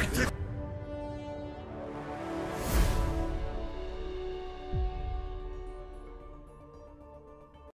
Objective.